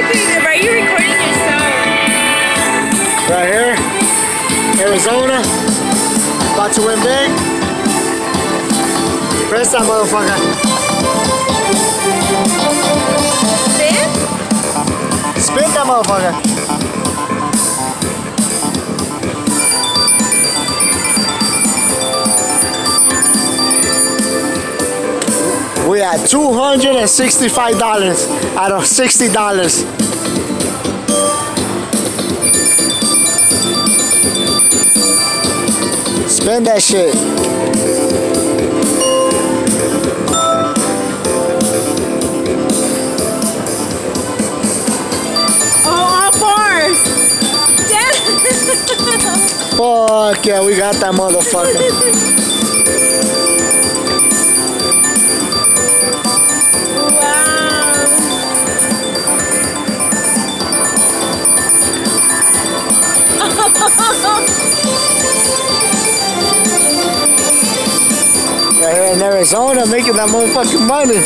are you recording yourself? Right here, Arizona, about to win big. Press that motherfucker. Spin? Spin that motherfucker. We at $265 out of $60. Spend that shit. Oh. Damn. Fuck yeah, we got that motherfucker. Arizona, making that motherfucking money.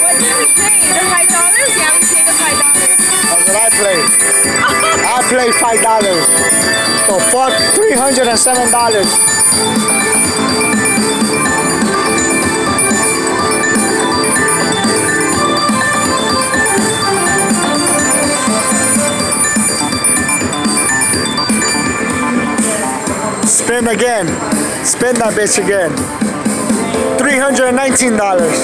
What did we pay? Five dollars? Yeah, we paid five dollars. That's what I play. I play five dollars. So fuck three hundred and seven dollars. Spin again. Spin that bitch again. Three hundred and nineteen dollars.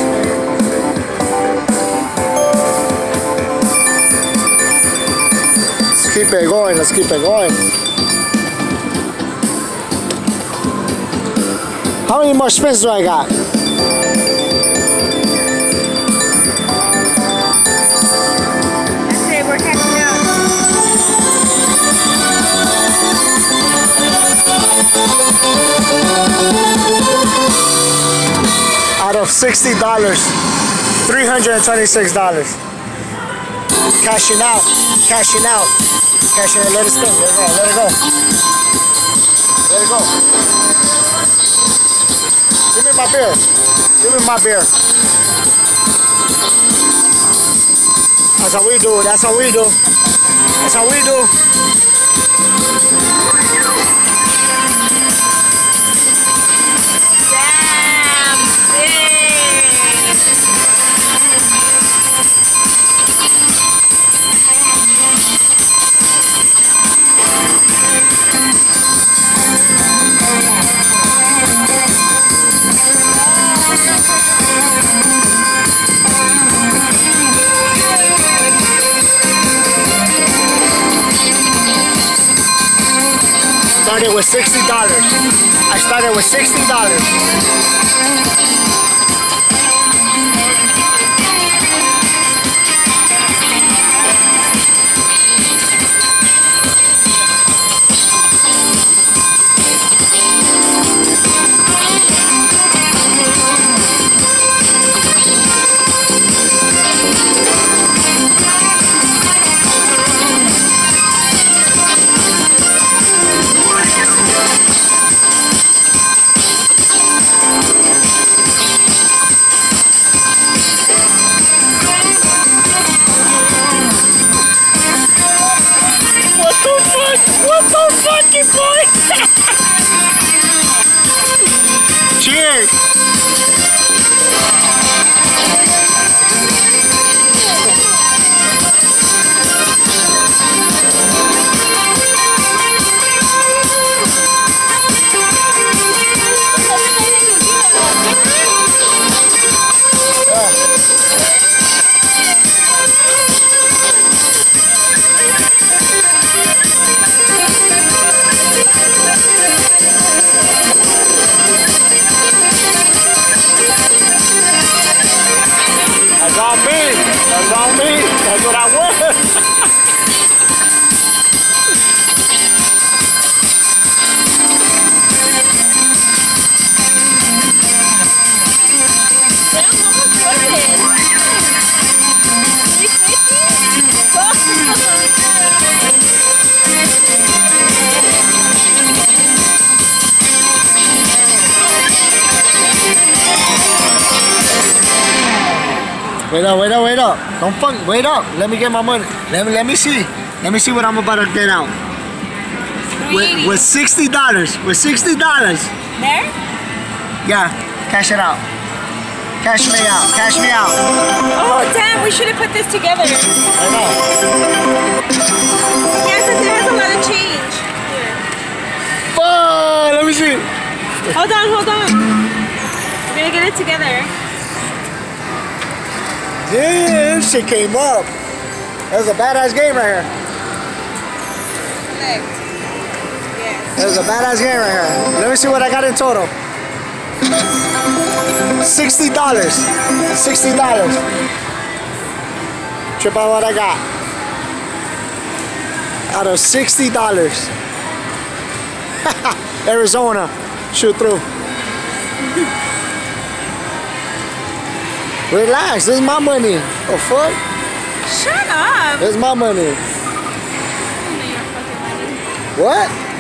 Let's keep it going. Let's keep it going. How many more spins do I got? Out of $60, $326. Cashing out. Cashing out. Cashing out. Let it spin. Let it go. Let it go. Let it go. Give me my beer. Give me my beer. That's how we do. That's how we do. That's how we do. With $60. I started with $60. Wait up, wait up, wait up. Don't fuck. Wait up. Let me get my money. Let me let me see. Let me see what I'm about to get out. With, with sixty dollars. With sixty dollars. There? Yeah. Cash it out. Cash me out. Cash me out. Oh, damn, we should have put this together. I know. Yes, it has a lot of change. Fuck. Let me see. Hold on, hold on. We're gonna get it together. Yeah, this shit came up. That was a badass game right here. That was a badass game right here. Let me see what I got in total. Sixty dollars. Sixty dollars. Trip on what I got. Out of sixty dollars. Arizona. Shoot through. Relax, this is my money. Oh fuck? Shut up. This is my money. What?